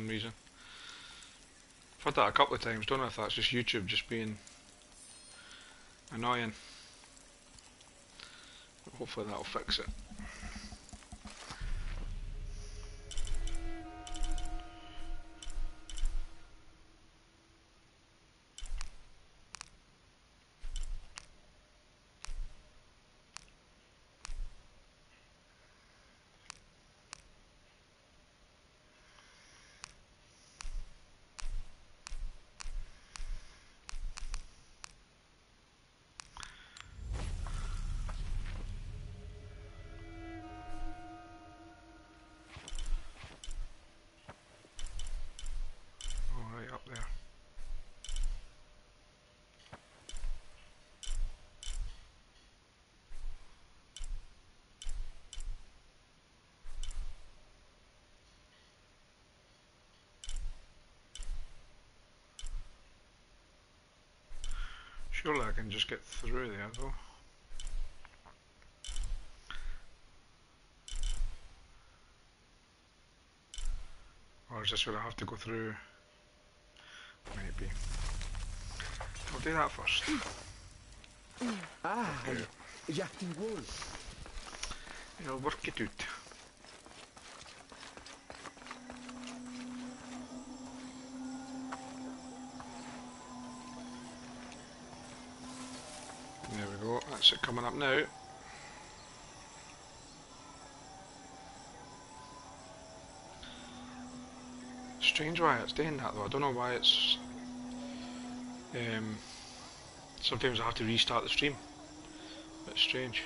some reason. I've had that a couple of times, don't know if that's just YouTube just being annoying. But hopefully that'll fix it. Surely I can just get through there though. Or is this where I have to go through? Maybe. I'll do that first. Ah, okay. Wool. I'll work it out. That's it coming up now. Strange why it's doing that though. I don't know why it's. Um, sometimes I have to restart the stream. It's strange.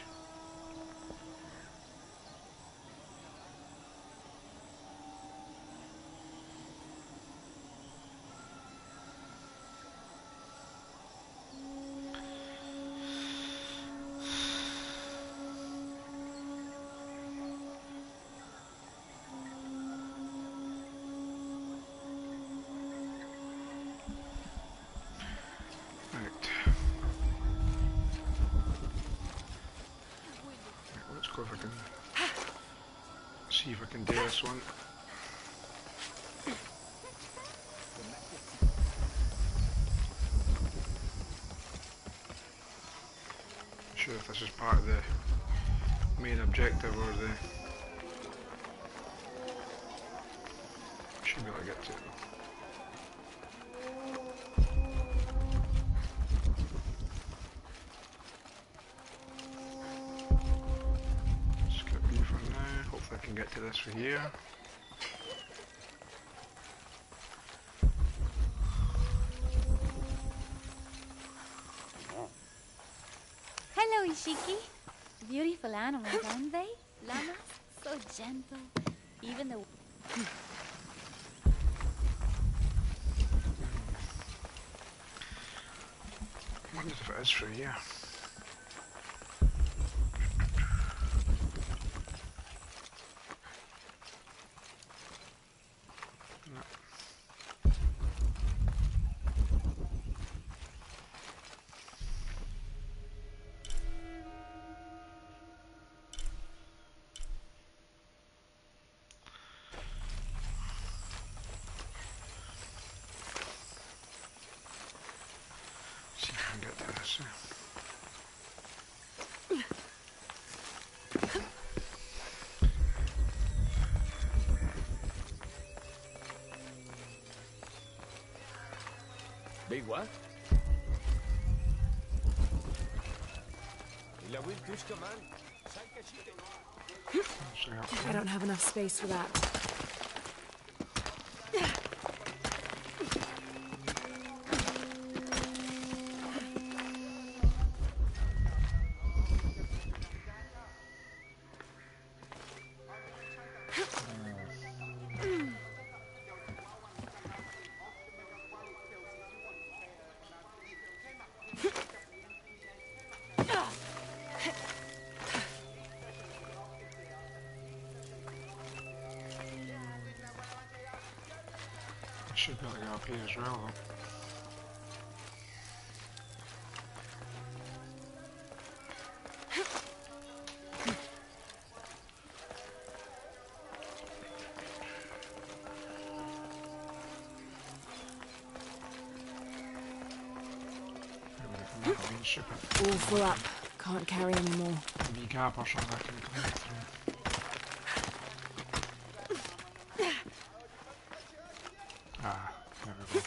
Objective or the... Should be able to get to it. Skip B for now, hopefully I can get to this from here. Hello, Ishiki. Beautiful animals, aren't they? Llamas, so gentle. Even the... I wonder if it is for you. Big what? I don't have enough space for that. All full up. Can't carry any more. Ah, there we go.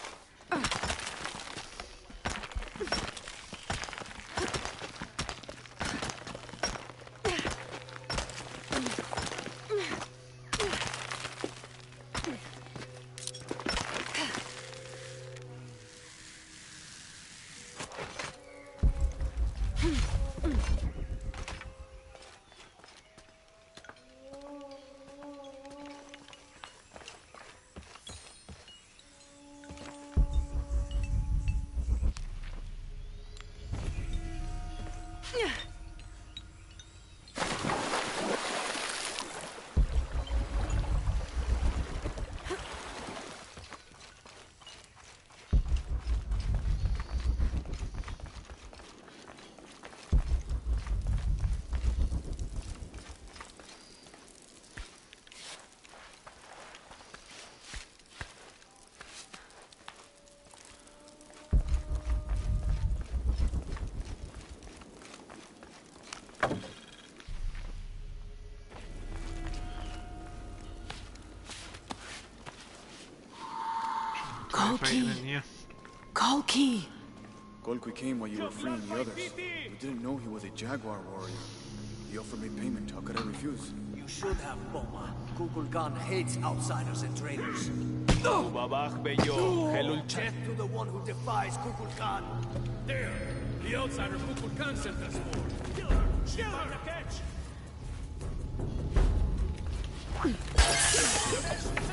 Gold Fighting key. in here. Gold key. Came while you were freeing the others. We didn't know he was a Jaguar warrior. He offered me payment. How could I refuse? You should have, Boma. Kukulkan hates outsiders and traitors. Babach Beyo, Helul Death to the one who defies Kukulkan. There! The outsider Kukulkan sent us for. Kill her! Kill her! to catch!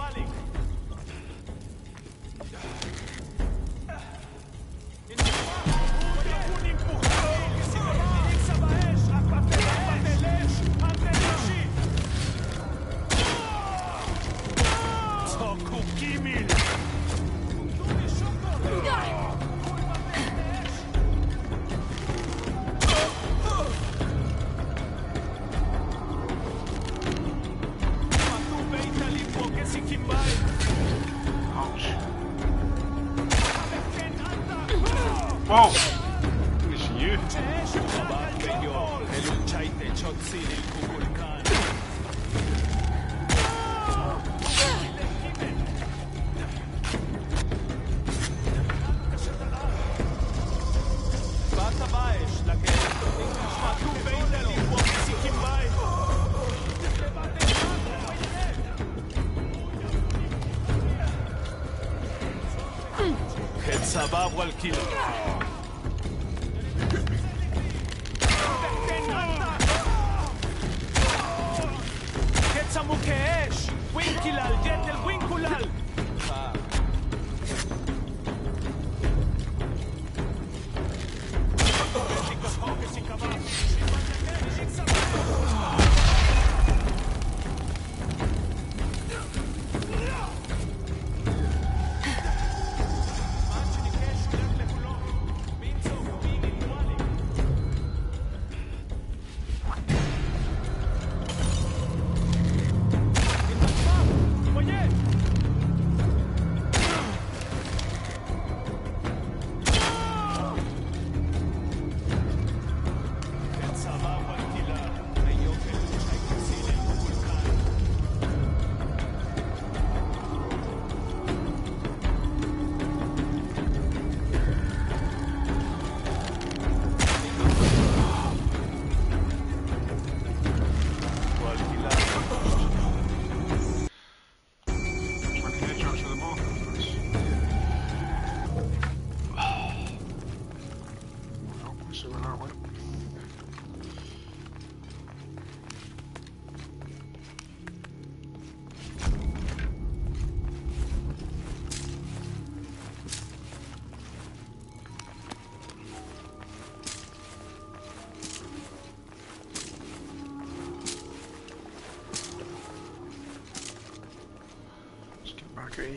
Kubini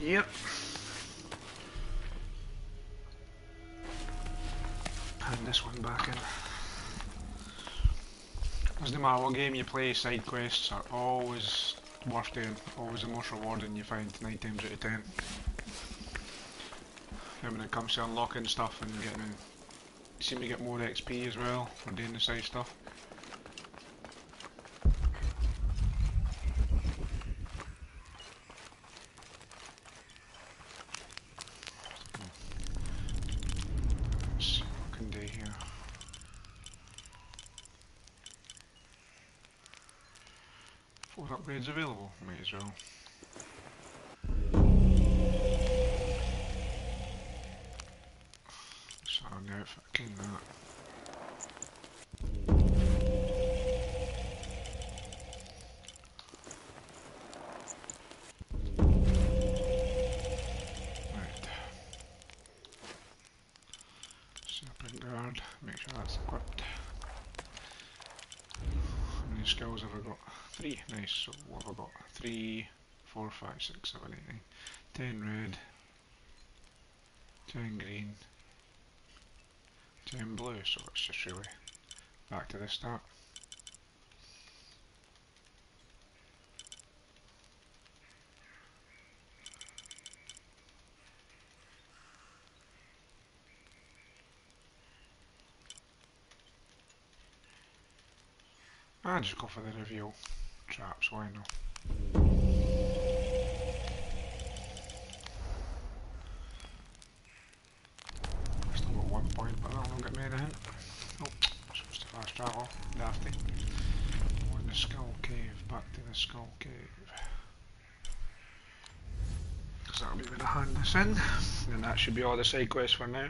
Yep. And this one back in. Doesn't matter what game you play, side quests are always worth doing, always the most rewarding you find 9 times out of 10. And when it comes to unlocking stuff and getting, you seem to get more XP as well for doing the side stuff. So what have I got? Three, four, five, six, seven, eight, nine. Ten red. Ten green. Ten blue. So it's just really back to the start. I just go for the reveal traps, why not? Still got one point, but that'll get me anything. Oh, supposed to fast travel, dafty. Go in the skull cave, back to the skull cave. Because that'll be where I hand this in, and that should be all the side quests for now.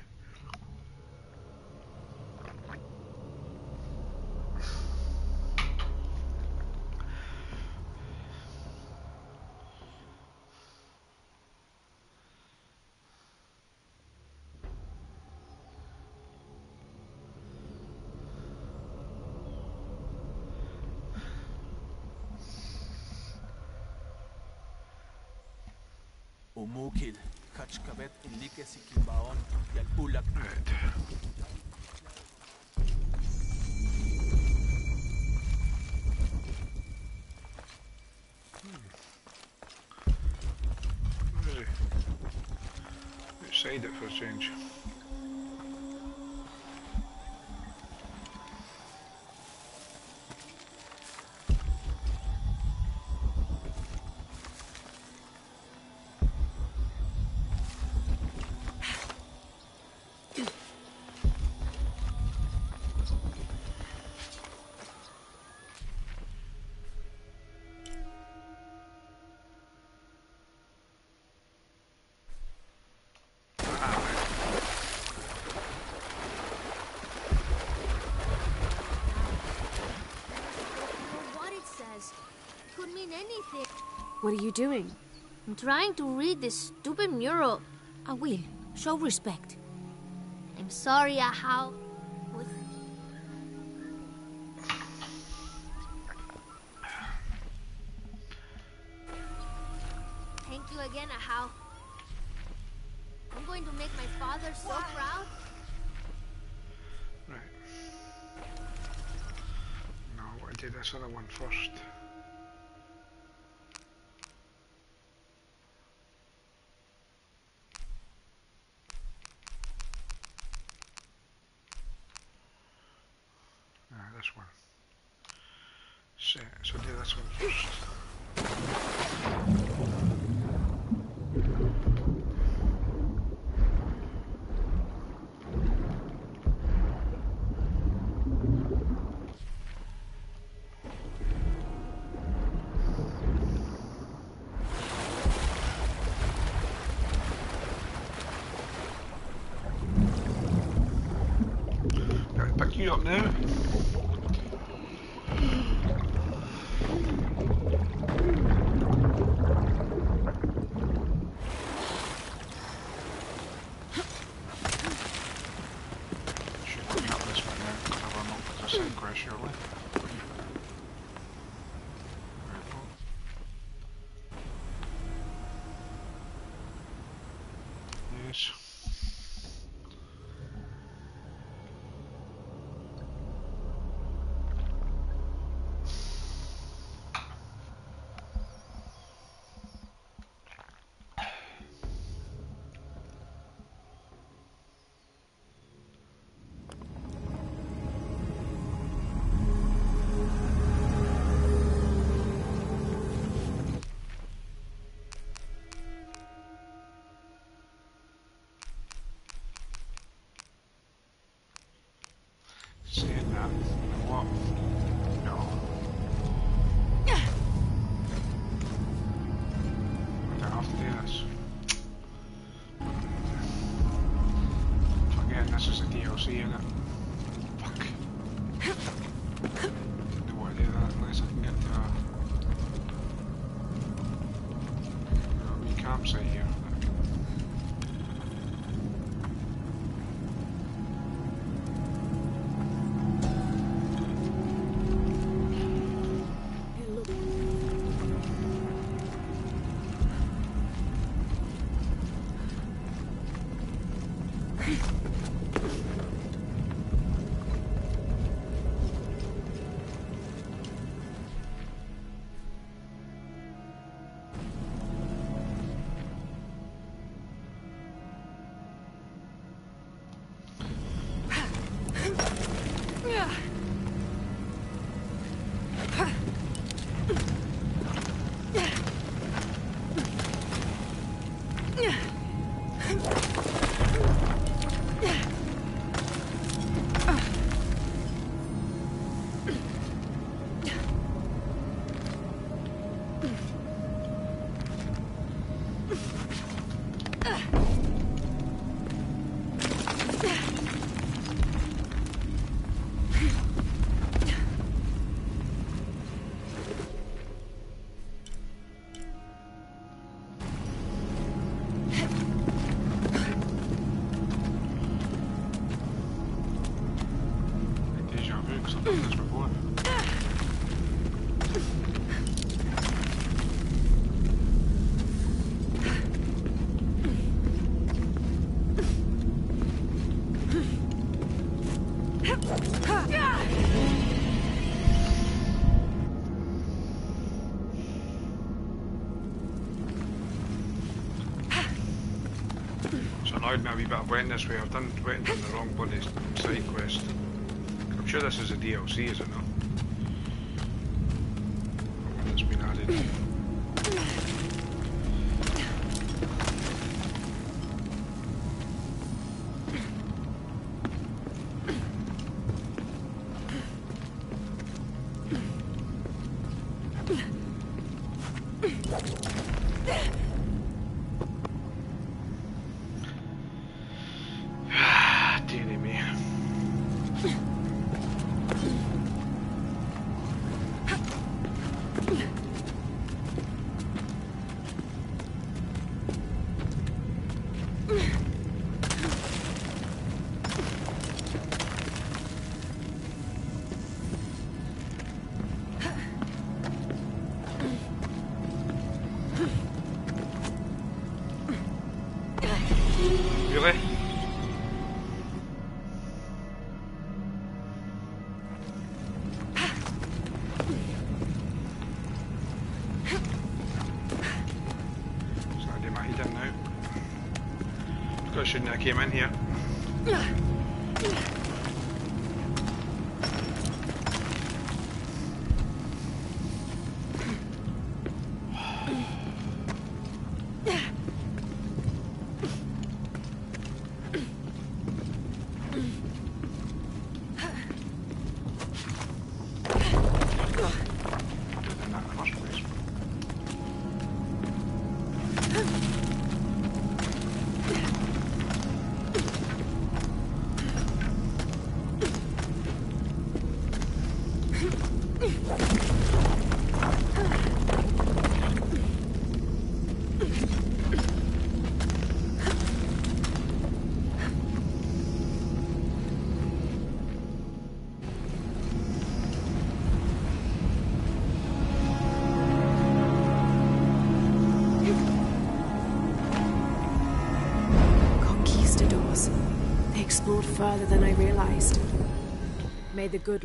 Umukil, Kachkabet, Enrique Right. Where is he? It for a change. What are you doing? I'm trying to read this stupid mural. Ah, I will. Show respect. I'm sorry, Ahau. So do this one first. Up now. Annoyed me a wee bit. I've went this way. I've done went on the wrong bloody side quest. I'm sure this is a DLC, is it not? One that's been added. Came in here. Further than I realized. May the good.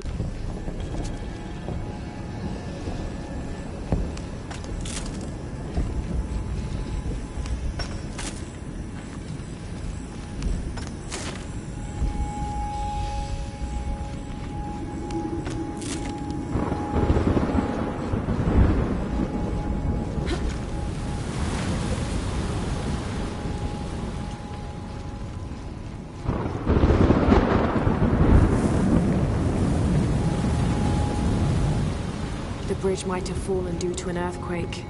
bridge might have fallen due to an earthquake.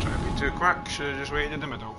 Trying to be too quick, should have just waited in the middle.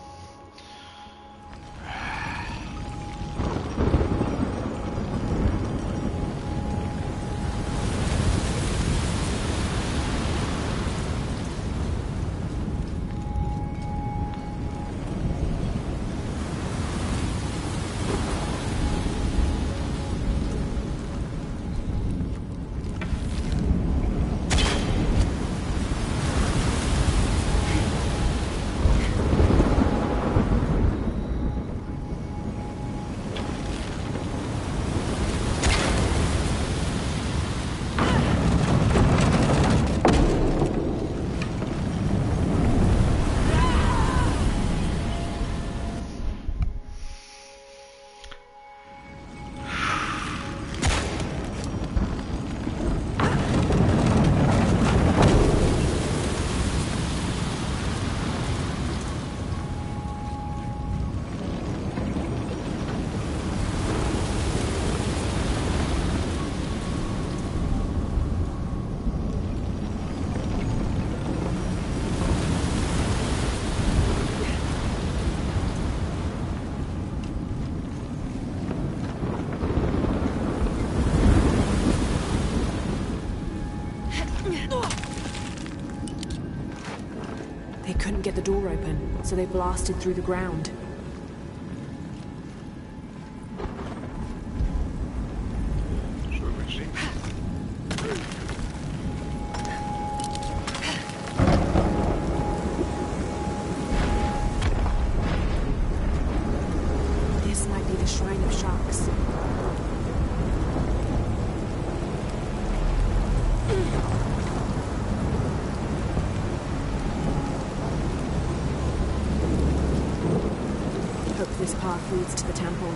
get the door open, so they blasted through the ground. to the temple.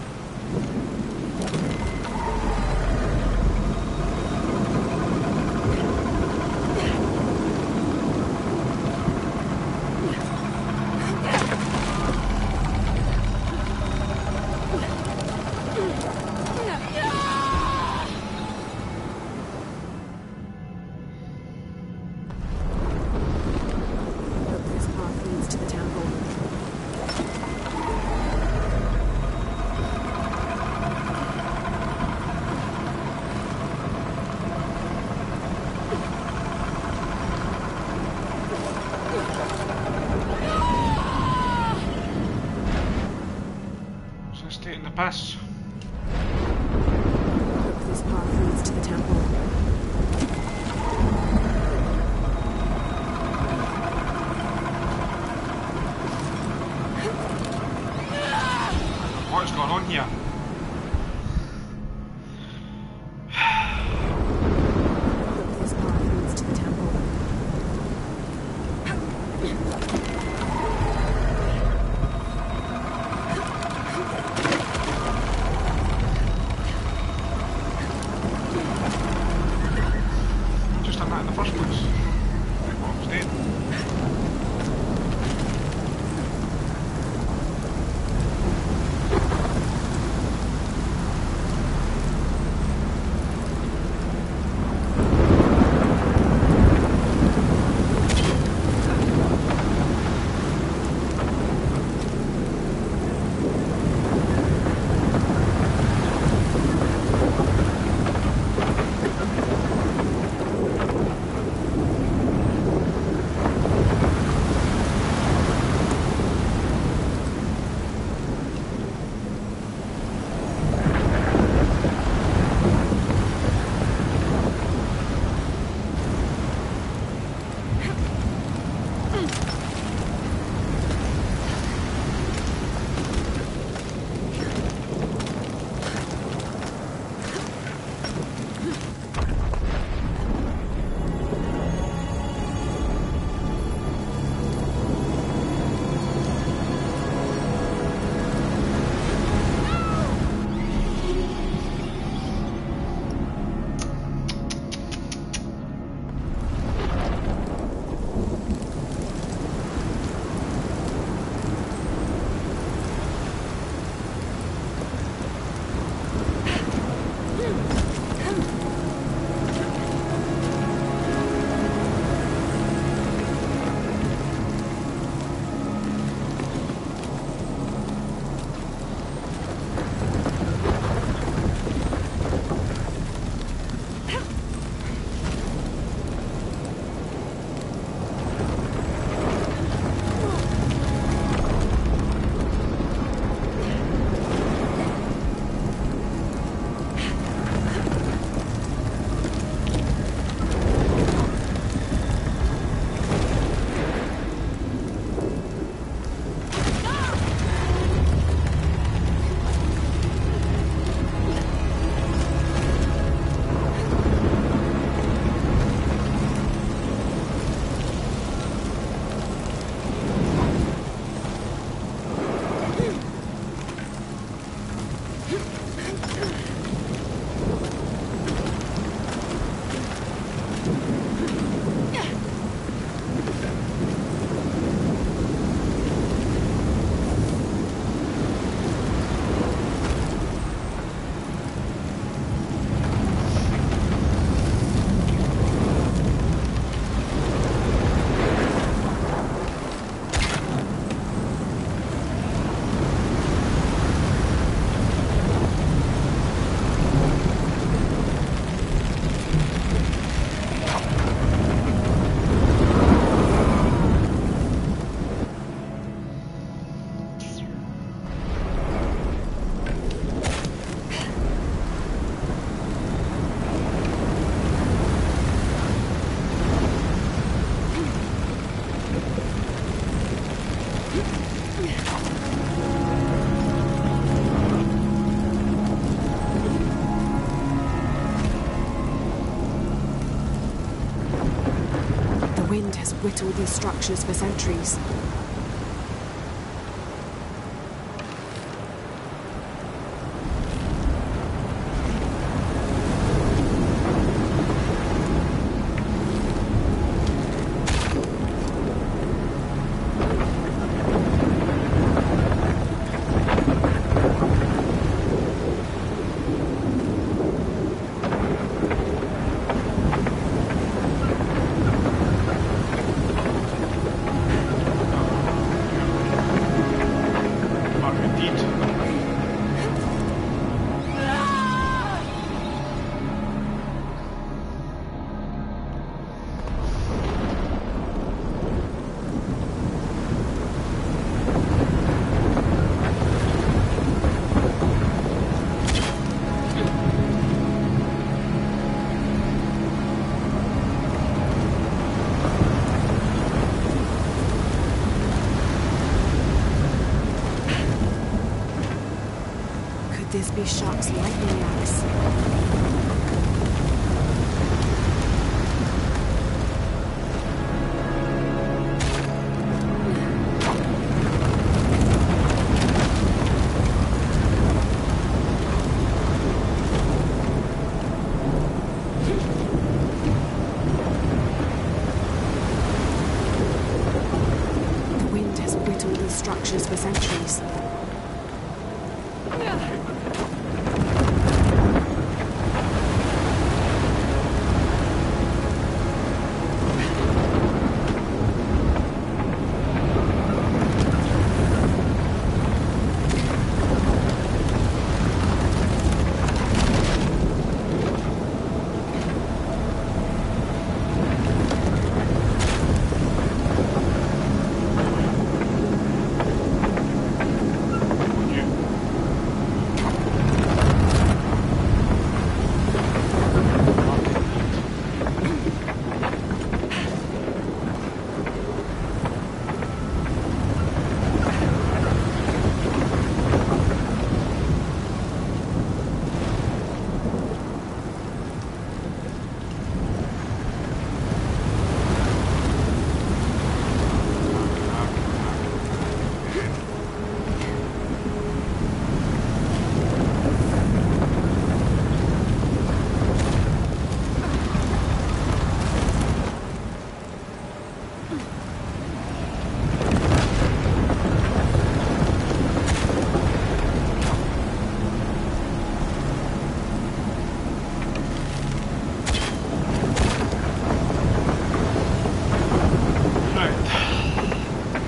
these structures for centuries. Thisbe shocks lightning.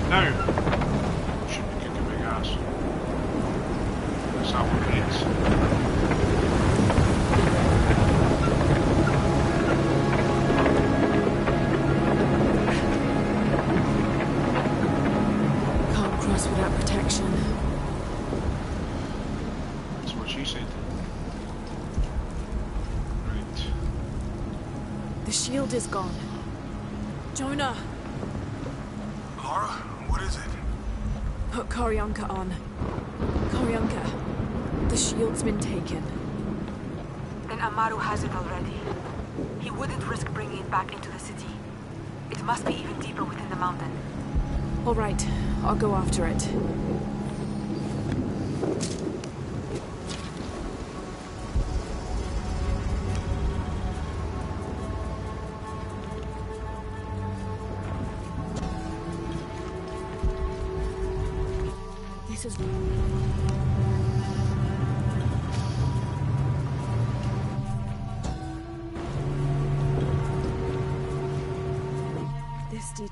Now, should be kicking big ass. Let's have a breeze. Can't cross without protection. That's what she said. Right. The shield is gone.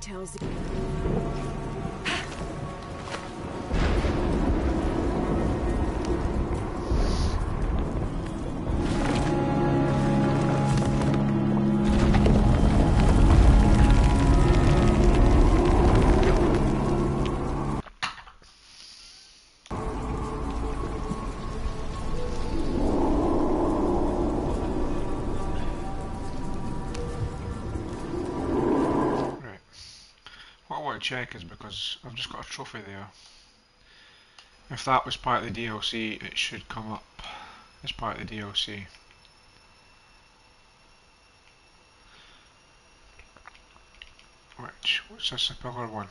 tells you. check is because I've just got a trophy there. If that was part of the DLC, it should come up as part of the DLC. Which, what's this, a pillar one?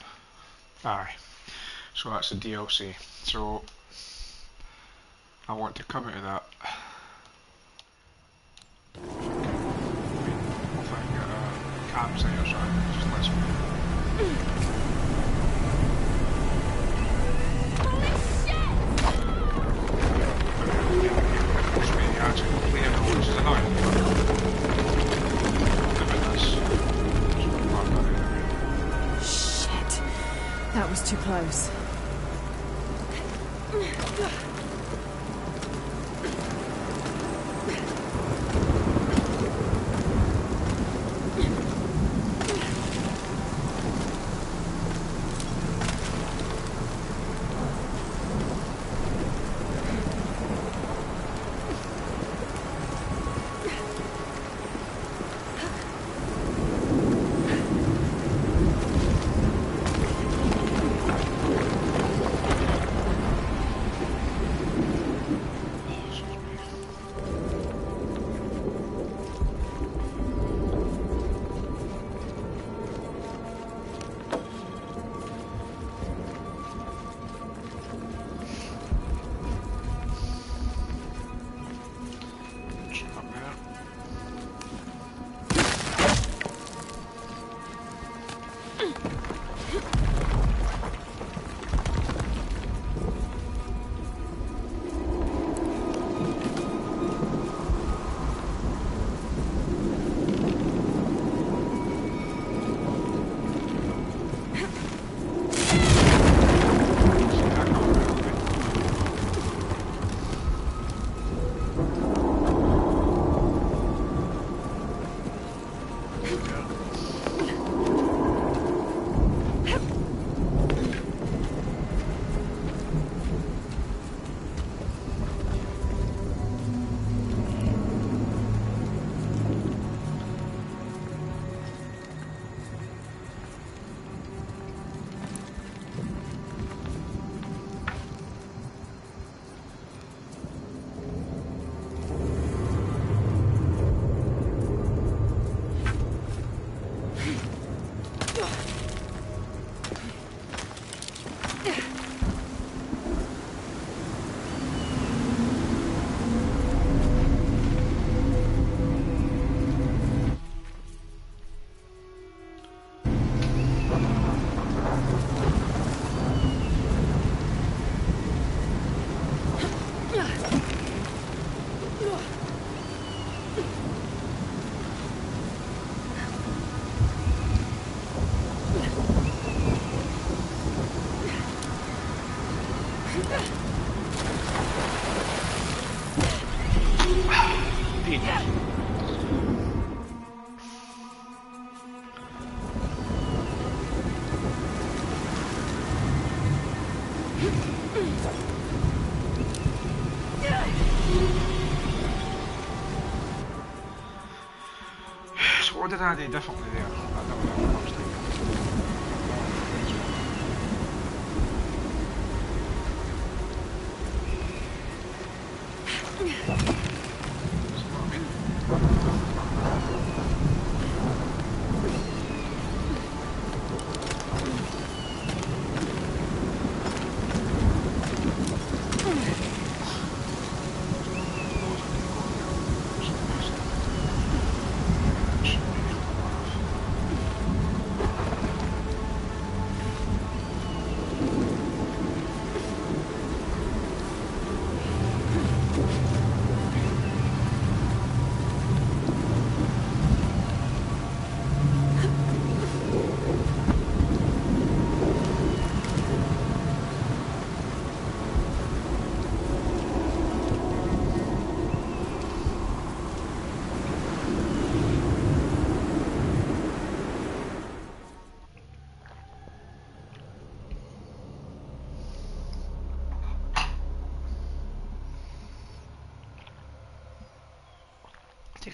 Aye. So that's the DLC. So, I want to come out of that. If I can get a campsite or something, just let Shit. That was too close. So what did I do differently there?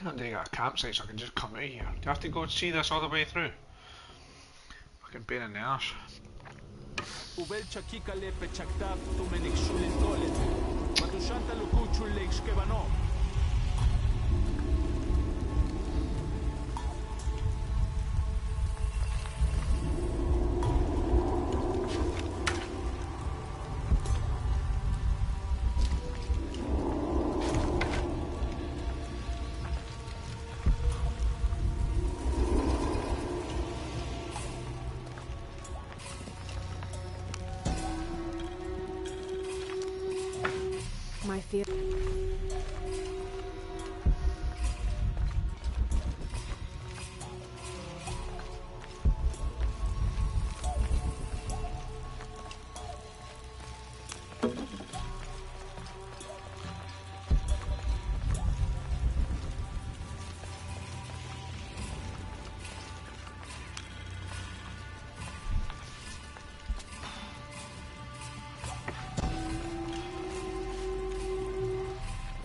Taking out to get a campsite so I can just come out here. Do you have to go and see this all the way through? Fucking pain in the arse.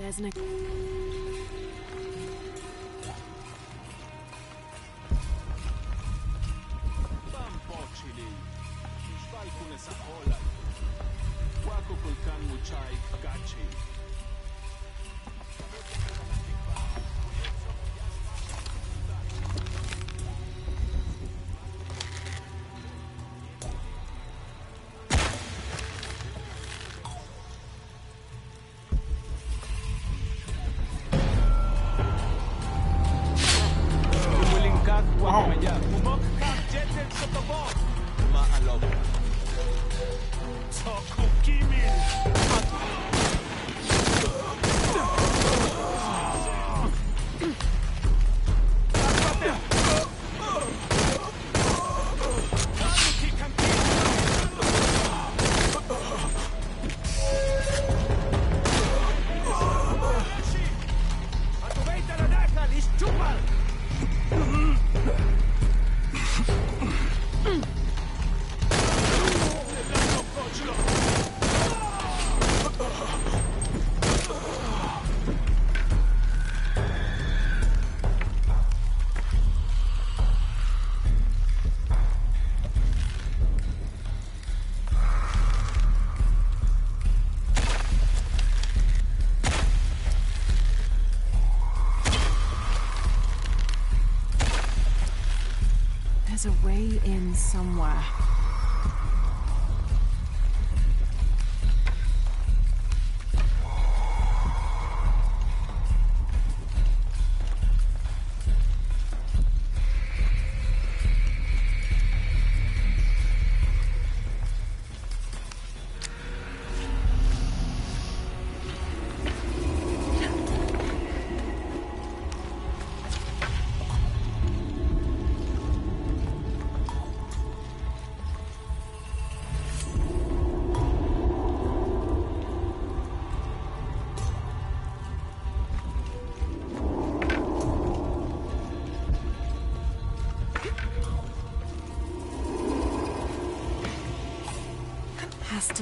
Resnick. There's a way in somewhere.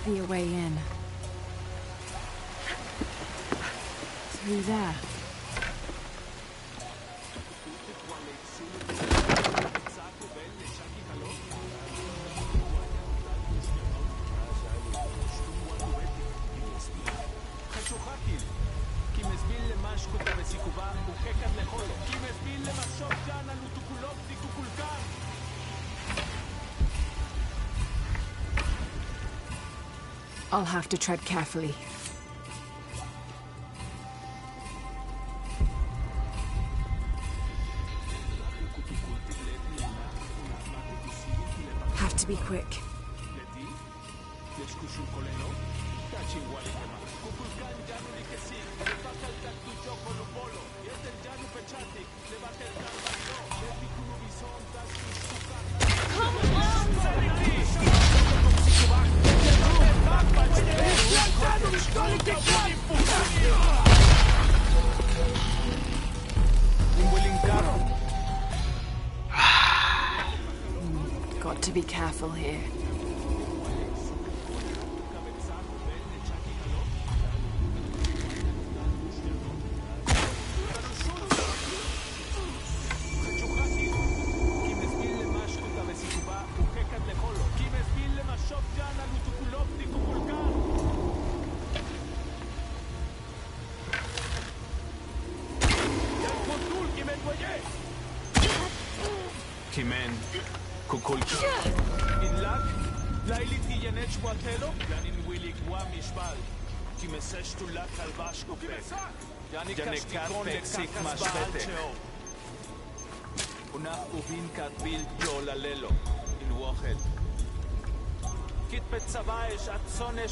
be a way in. Through there. I'll have to tread carefully.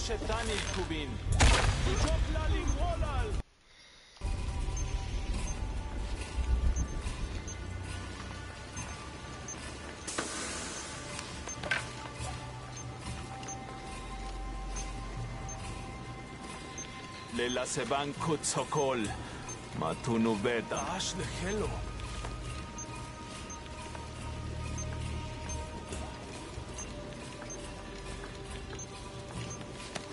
שתני קובין. ללסבן קוצוקול, מתונו בטח. אש לחלו.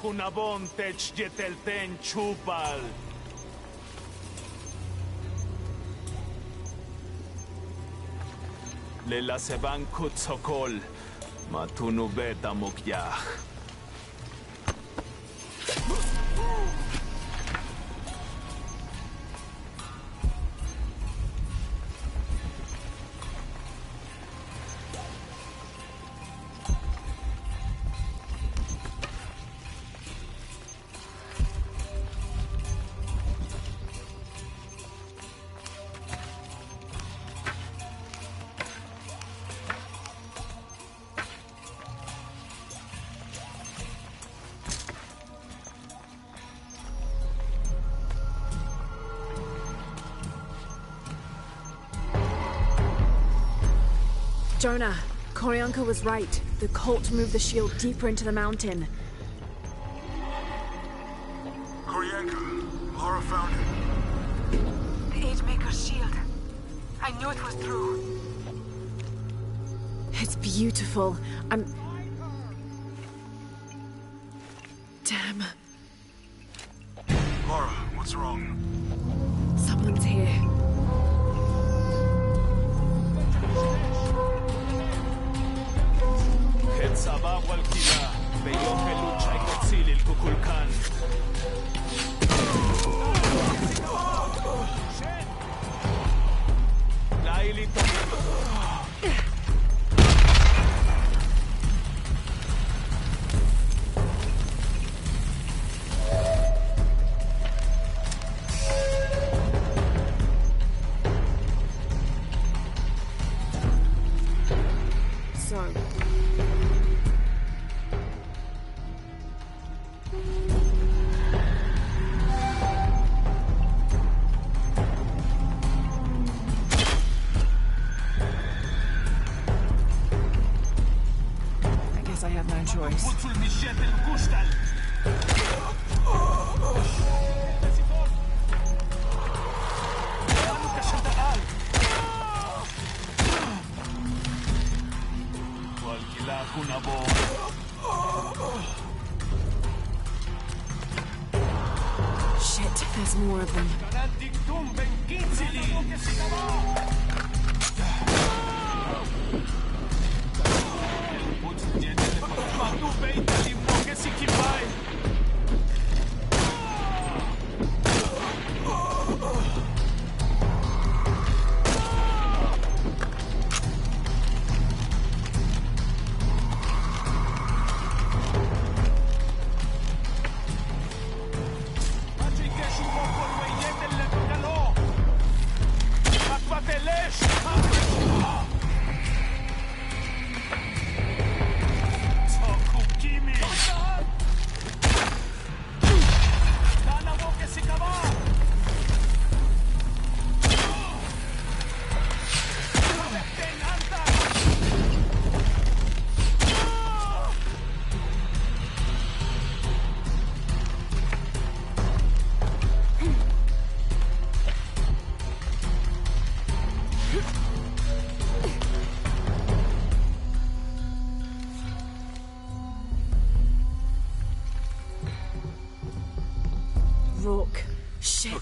Kunabon tech yetelten chupal. Lela seban kutsokol. Matunu beta Jonah, Koryanka was right. The cult moved the shield deeper into the mountain. Koryanka, Lara found it. The Age Maker's shield. I knew it was true. It's beautiful. I'm.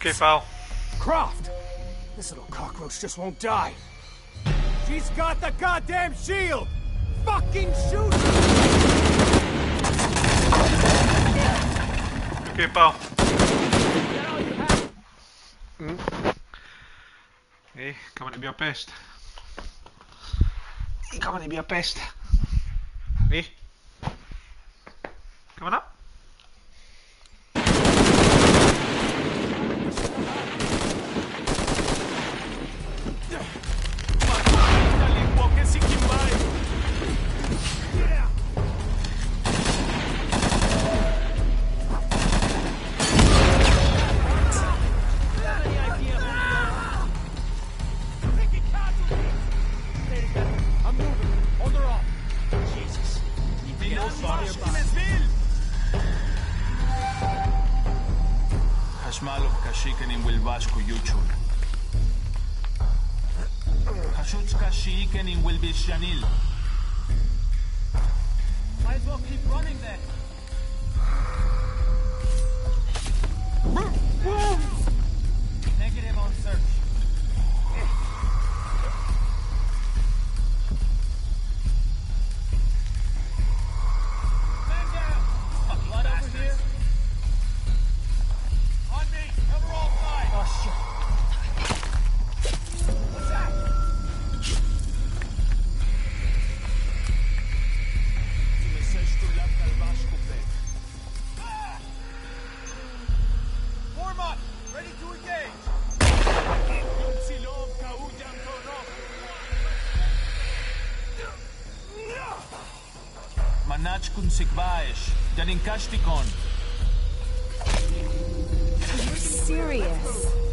Okay, pal. Croft! This little cockroach just won't die. She's got the goddamn shield! Fucking shoot! Okay, pal. Mm. Hey, coming to be a pest. Coming to be a pest. Hey. Manach kun sikbaesh. Danin kashtikon. You're serious.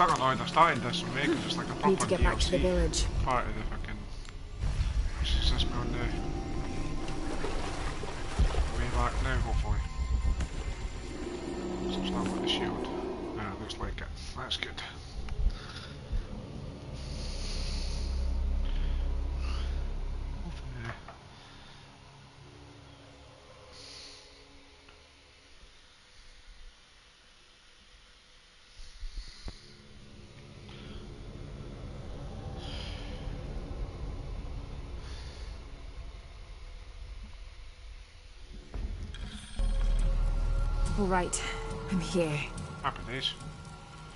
I'm annoyed. I started this and making just like a proper Need to get back to the DLC village. part of the All right, I'm here. Happy days.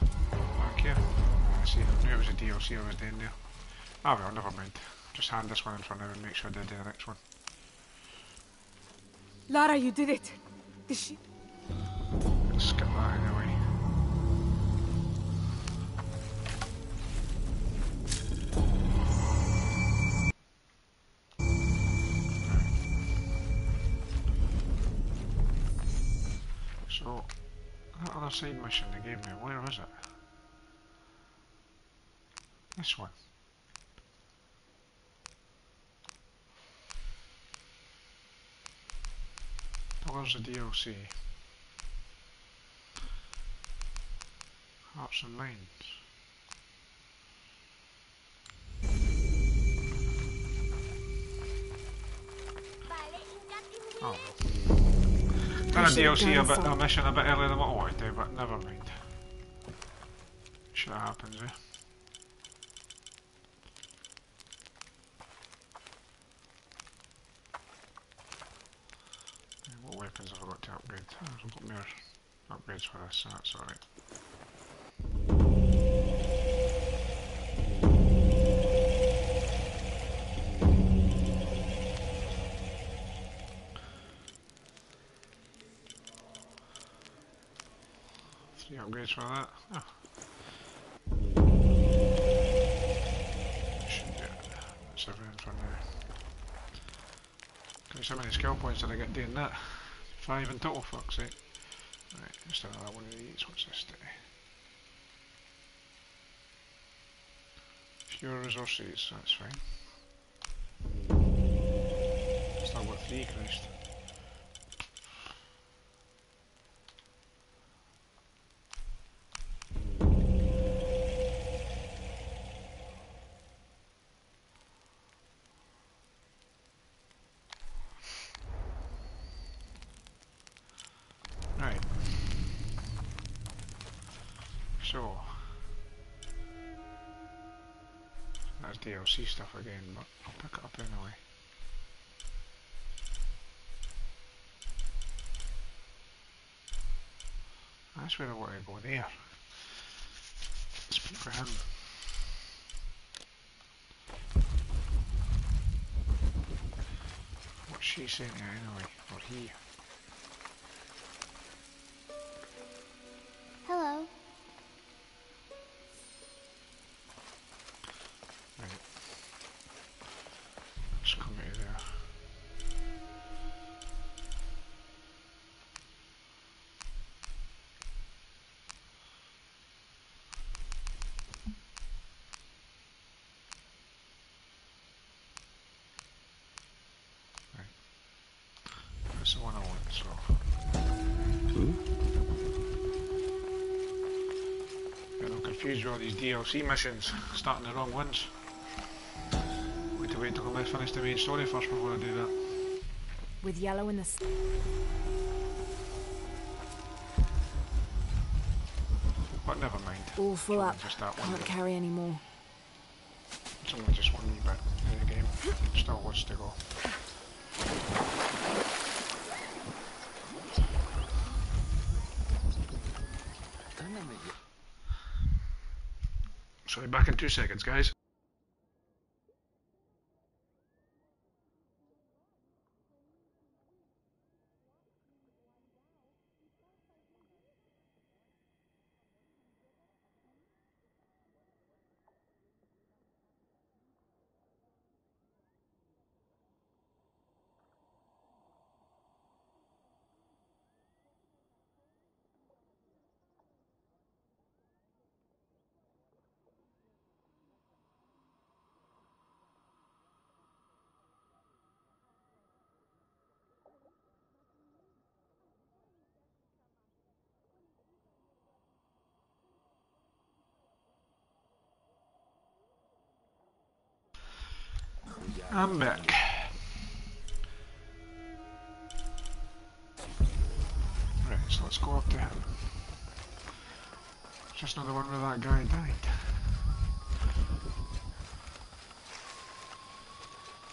Thank you. I see. I knew it was a DLC I was doing there. Ah well, never mind. Just hand this one in for now and make sure they do the next one. Lara, you did it. The she side mission they gave me, Where was it? This one. Pillars of DLC. Hearts and minds. Oh a DLC a done bit, a mission a bit earlier than what I wanted to, but never mind. Shit happens, eh? What weapons have I got to upgrade? I've got more upgrades for this, so that's alright. Upgrades that. Oh. Should do it. That's everything for how many skill points did I get doing that? Five in total, fuck's sake. Right, just another one of these. What's this do? Fewer resources, that's fine. Still got three, Christ. DLC stuff again, but I'll pick it up anyway. That's where I want to go there. Speak for him. What's she saying anyway? Or he? All these DLC missions, starting the wrong ones. Wait to wait till I finish the main story first before I do that. With yellow in the. But never mind. All full up. Just that one. Can't bit. carry any more. It's only just one wee bit in the game. Still lots to go. Sorry, back in two seconds, guys. I'm back. Right, so let's go up to him. Just another one where that guy died.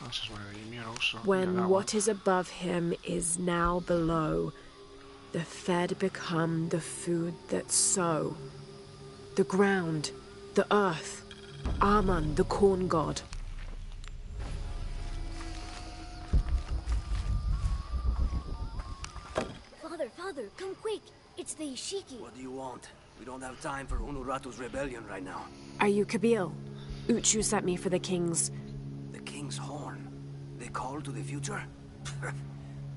This is one of the murals, so When what is above him is now below, the fed become the food that sow. The ground, the earth, Amun, the corn god. Father, father, come quick. It's the Ishiki. What do you want? We don't have time for Unuratu's rebellion right now. Are you Kabil? Uchu sent me for the king's. The King's Horn. They call to the future?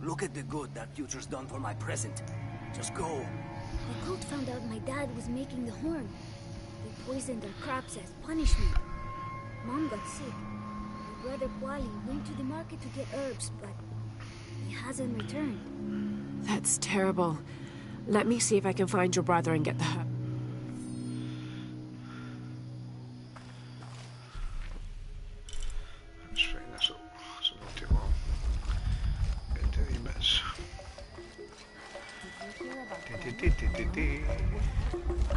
Look at the good that future's done for my present. Just go. The cult found out my dad was making the horn. They poisoned our crops as punishment. Mom got sick. My brother Wally went to the market to get herbs, but he hasn't returned. That's terrible. Let me see if I can find your brother and get the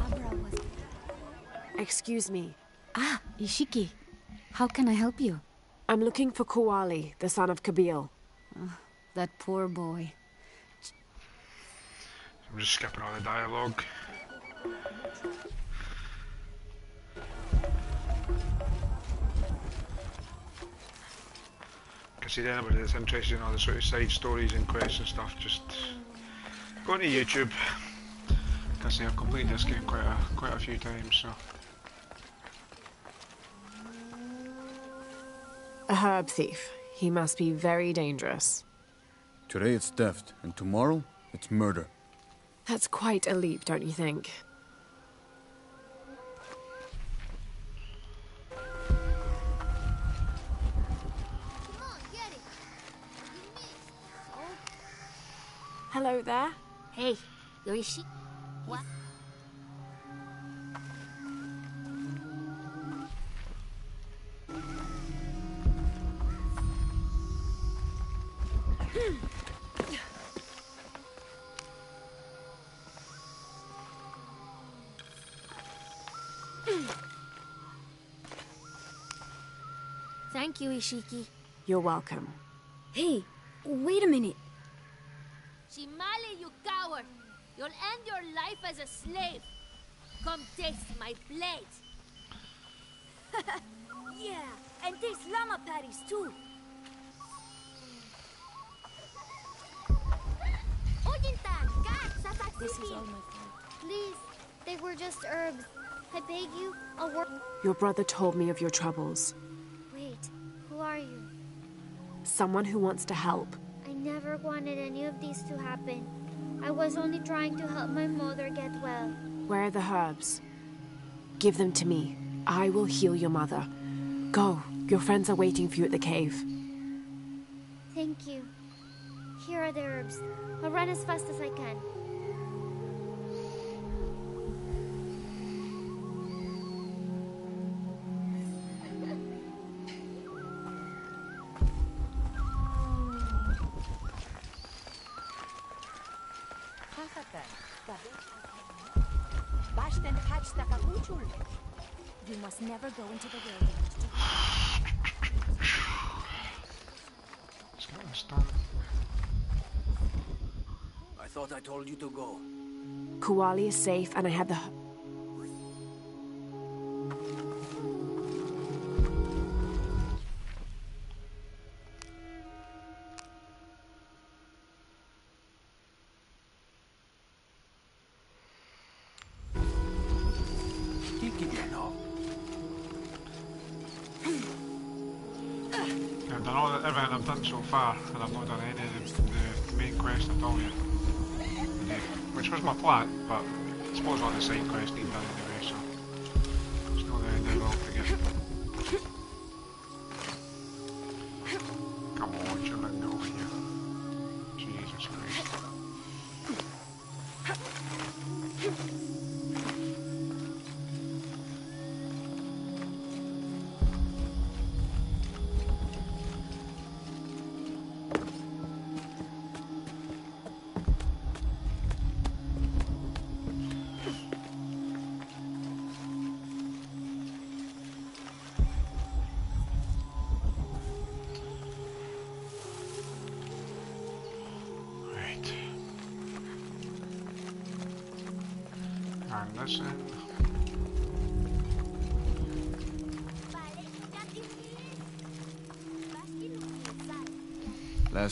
was. Excuse me. Ah, Ishiki. How can I help you? I'm looking for Kuali, the son of Kabil. That poor boy. I'm just skipping all the dialogue. Can see anybody that's interested in all the sort of side stories and quests and stuff, just go to YouTube, Like I say, I've completed this game quite a quite a few times, so A herb thief. He must be very dangerous. Today it's theft, and tomorrow it's murder. That's quite a leap, don't you think? Hello there. Hey, Yoishi. What? Hmm. Thank you, Ishiki. You're welcome. Hey, wait a minute. Shimale, you coward! You'll end your life as a slave. Come taste my blade. Yeah, and taste llama patties too. Oyintan, God, Sasak This is all my fault. Please, they were just herbs. I beg you, I'll work. Your brother told me of your troubles. Who are you? Someone who wants to help. I never wanted any of these to happen. I was only trying to help my mother get well. Where are the herbs? Give them to me. I will heal your mother. Go. Your friends are waiting for you at the cave. Thank you. Here are the herbs. I'll run as fast as I can. Into the wilderness. let's get this. I thought I told you to go. Kuali is safe, and I had the. Far, and I've not done any of the, main quest at all yet. Which was my plan, but I suppose all the side quests need done anyway,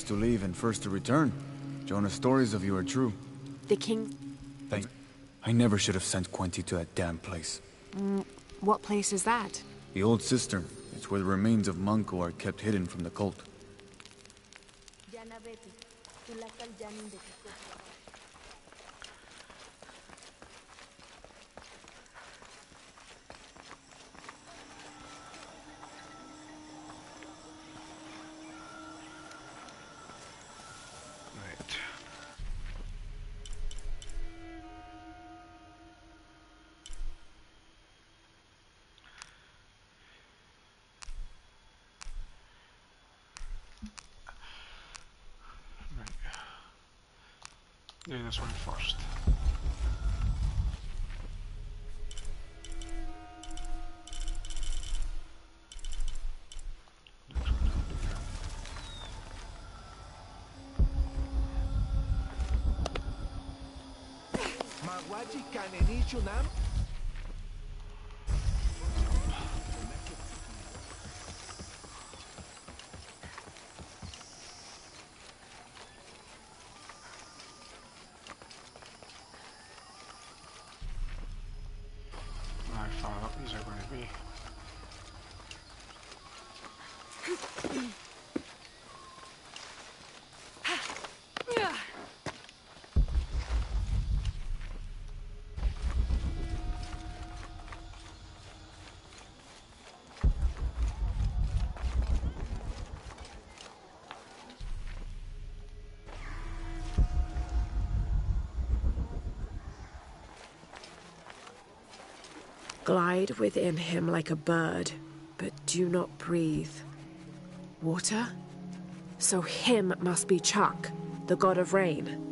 to leave and first to return. Jonah's stories of you are true. The king. Thanks. I never should have sent Quenty to that damn place. Mm, what place is that? The old cistern. It's where the remains of Manco are kept hidden from the cult. Do this one first. Here. Magwaji kanenichu nam? these are going to be. Glide within him like a bird, but do not breathe. Water? So him must be Chak, the god of rain.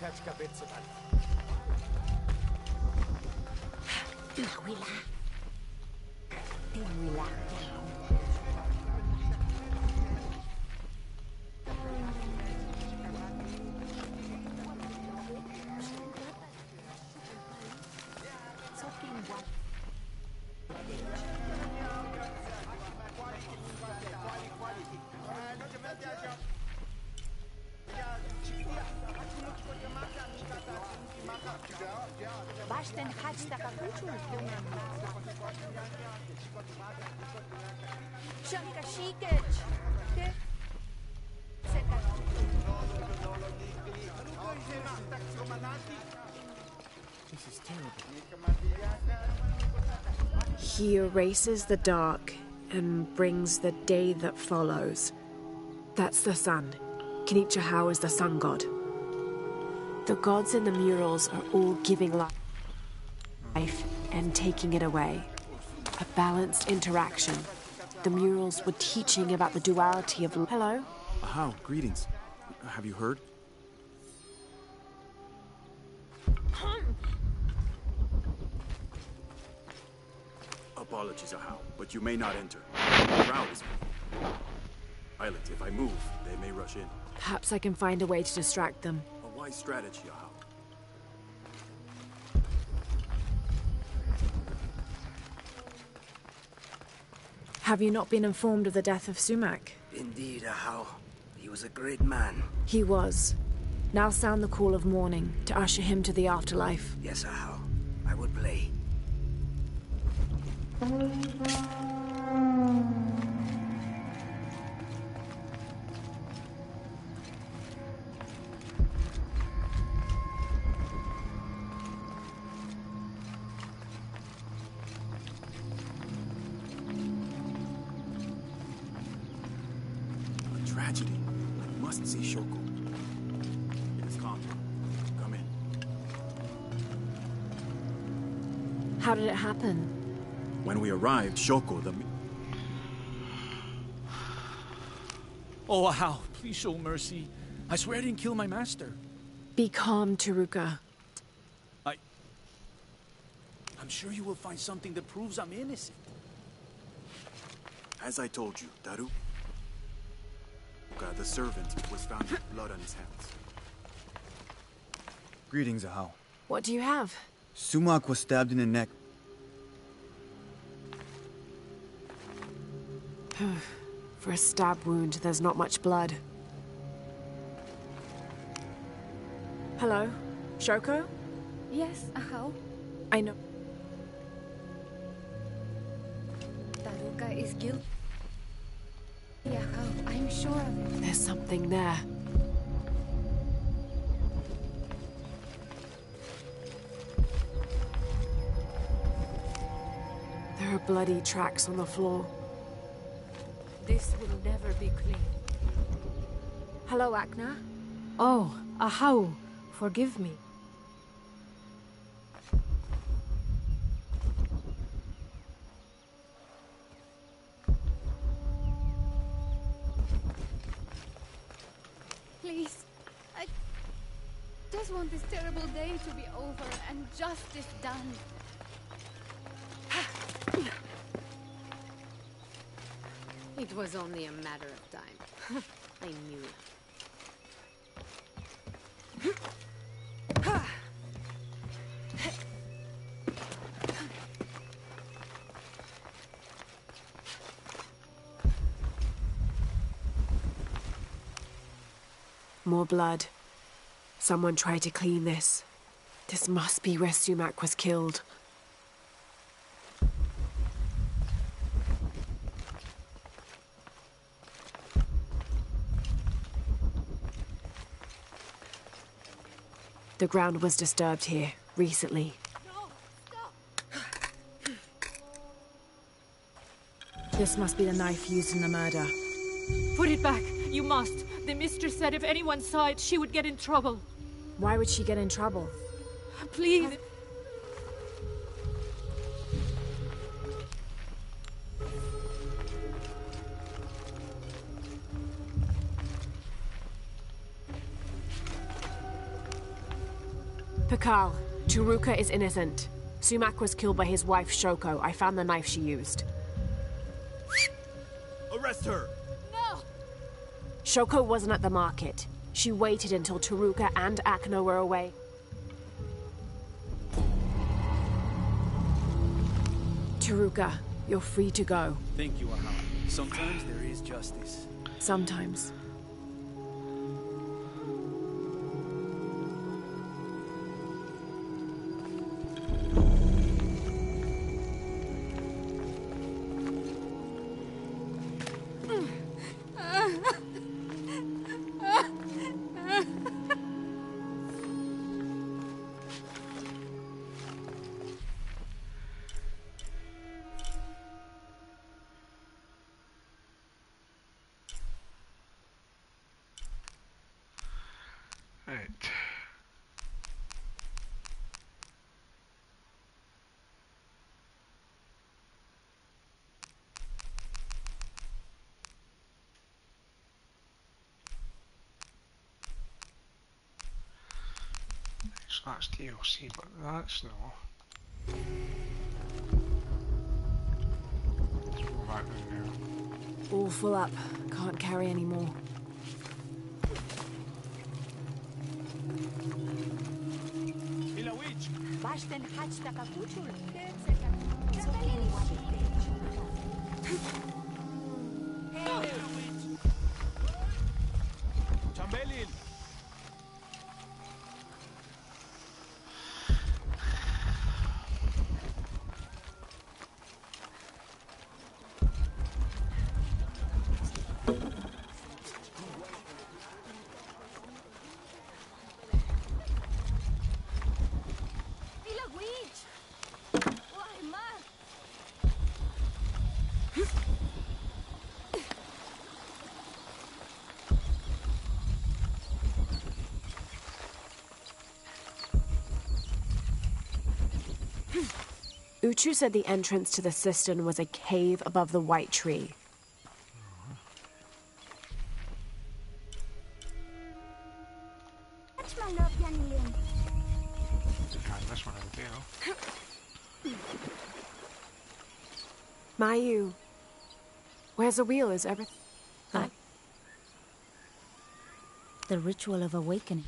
Bastian catch cabeza, man. He erases the dark and brings the day that follows. That's the sun. Kinich Ahau is the sun god. The gods in the murals are all giving life and taking it away. A balanced interaction. The murals were teaching about the duality of. Hello? How? Greetings. Have you heard? Apologies, Ahau, but you may not enter. The crowd is violent. If I move, they may rush in. Perhaps I can find a way to distract them. A wise strategy, Ahau. Have you not been informed of the death of Sumac? Indeed, Ahau. He was a great man. He was. Now sound the call of mourning to usher him to the afterlife. Yes, Ahau. I would play. Shoko, the... Oh, Ahau, please show mercy. I swear I didn't kill my master. Be calm, Taruka. I... I'm sure you will find something that proves I'm innocent. As I told you, Daru. Uka, the servant, was found with blood on his hands. Greetings, Ahau. What do you have? Sumac was stabbed in the neck. For a stab wound, there's not much blood. Hello? Shoko? Yes, how? I know. Taruka is guilty. Yeah. I'm sure of it. There's something there. There are bloody tracks on the floor. This will never be clean. Hello, Akna. Oh, Ahau, forgive me. Please, I just want this terrible day to be over and justice done. It was only a matter of time. I knew. More blood. Someone tried to clean this. This must be where Sumac was killed. Ground was disturbed here, recently. This must be the knife used in the murder. Put it back. You must. The mistress said if anyone saw it, she would get in trouble. Why would she get in trouble? Please. Pakal, Churuka is innocent. Sumac was killed by his wife Shoko. I found the knife she used. Arrest her! No! Shoko wasn't at the market. She waited until Taruka and Akno were away. Taruka, you're free to go. Thank you, Ahau. Sometimes there is justice. Sometimes. That's DLC, but that's no. Let's go back there now. All full up. Can't carry any more. Uchu said the entrance to the cistern was a cave above the white tree. Mayu, where's the wheel? Is everything? The ritual of awakening.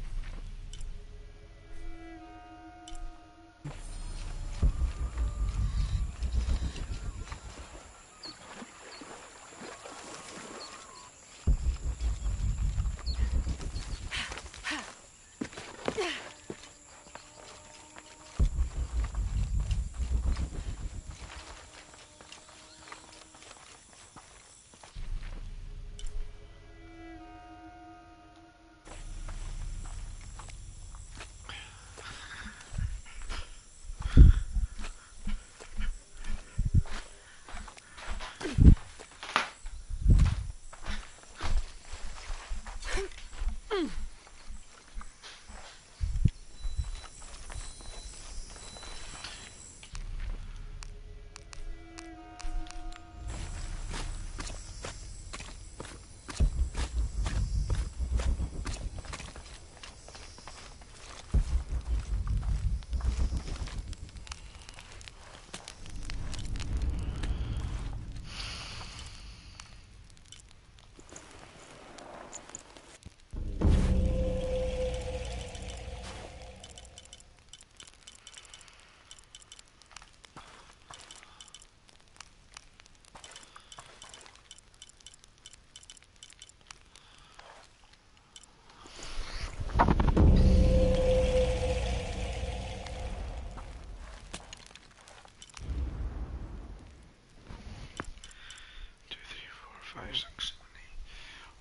Five, six,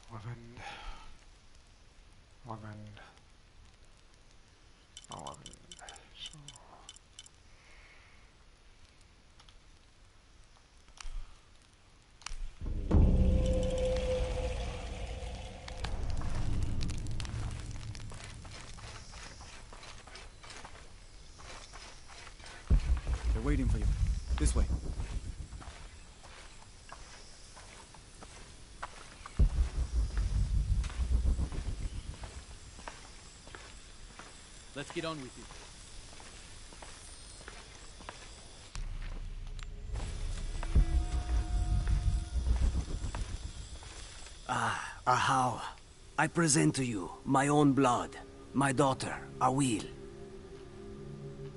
seven, eight, eleven, eleven, eleven. So. They're waiting for you. This way. Let's get on with it. Ah, Ahau. I present to you my own blood, my daughter, Awil.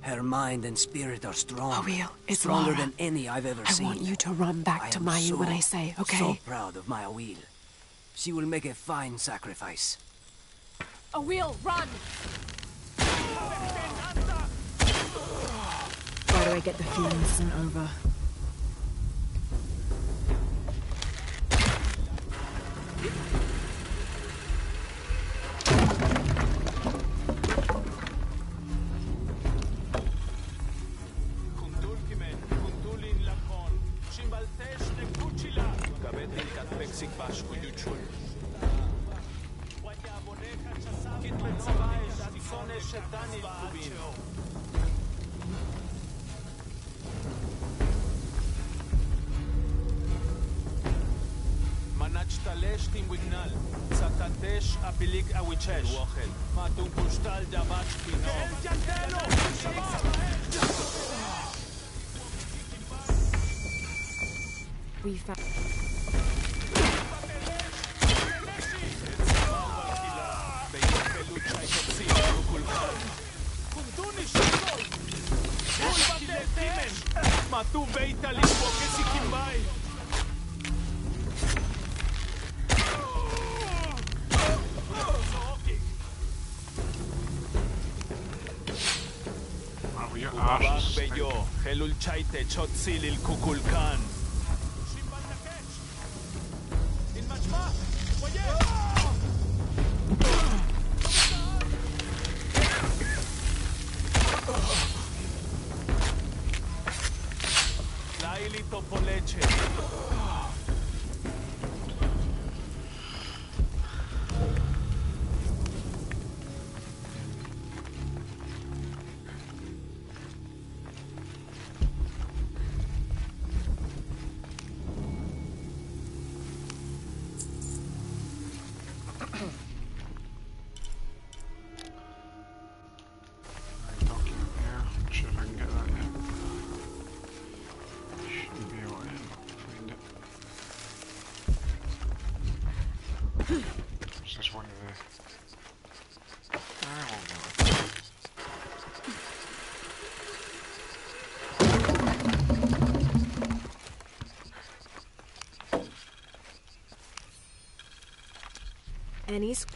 Her mind and spirit are strong. Awil, it's stronger Lara. than any I've ever I seen. I want you to run back I to am Mayu when I say, okay? I'm so proud of my Awil. She will make a fine sacrifice. Awil, run! Why do I get the feeling this over? Talesh tim wignal, satatesh apilik awichesh. Wochel, matung kushtal dabach kino. We found. Axel el Any sc-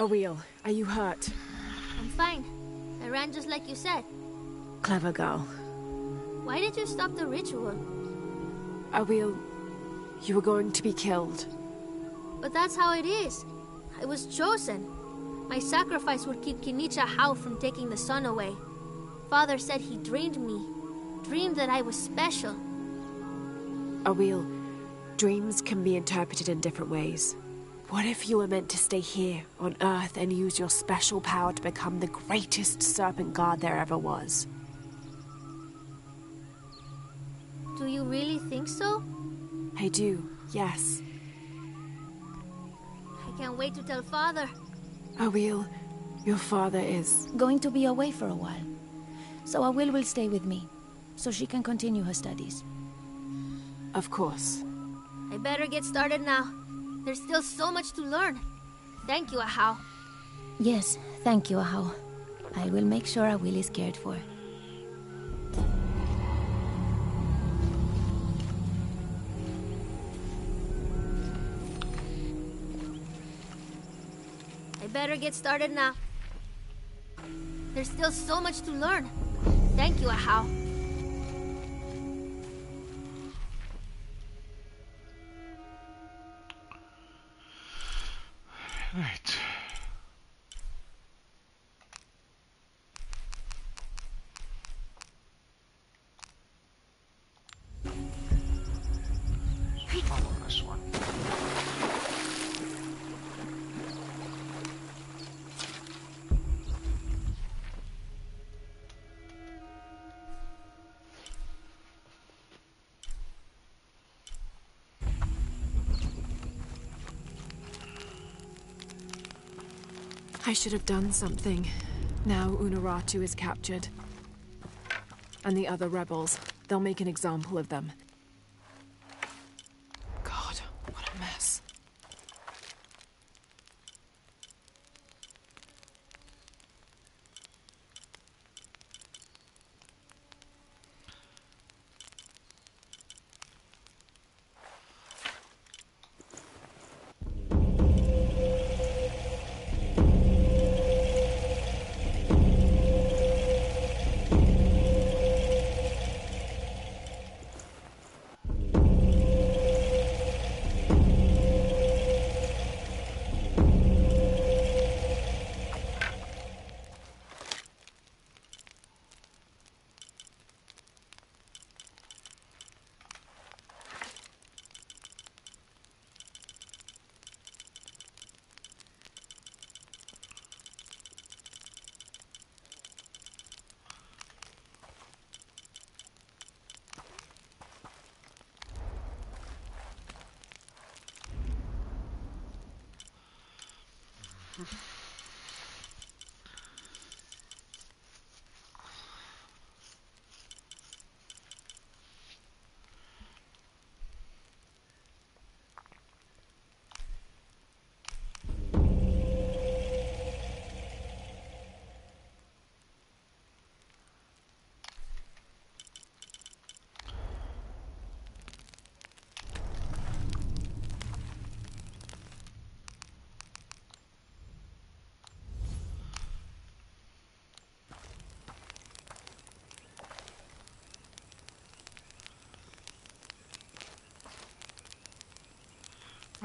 Awil. Are you hurt? I'm fine. I ran just like you said. Clever girl. Why did you stop the ritual? Awil, you were going to be killed. But that's how it is. I was chosen. My sacrifice would keep Kinich Ahau from taking the sun away. Father said he dreamed me, dreamed that I was special. Awil, dreams can be interpreted in different ways. What if you were meant to stay here on Earth and use your special power to become the greatest serpent god there ever was? Do you really think so? I do, yes. I can't wait to tell Father. Awil, your father is. Going to be away for a while. So Awil will stay with me, so she can continue her studies. Of course. I better get started now. There's still so much to learn. Thank you, Ahau. Yes, thank you, Ahau. I will make sure Awil is cared for. I better get started now. There's still so much to learn. Thank you, Ahau. I should have done something. Now Unuratu is captured. And the other rebels, they'll make an example of them.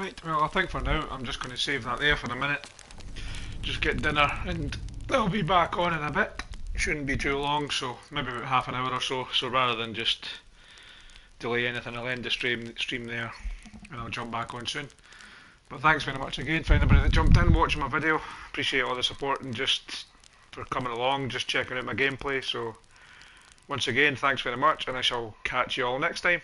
Right, well I think for now I'm just going to save that there for a minute. Just get dinner and I'll be back on in a bit. Shouldn't be too long, so maybe about half an hour or so. So rather than just delay anything, I'll end the stream, stream there and I'll jump back on soon. But thanks very much again for anybody that jumped in watching my video. Appreciate all the support and just for coming along, just checking out my gameplay. So once again, thanks very much and I shall catch you all next time.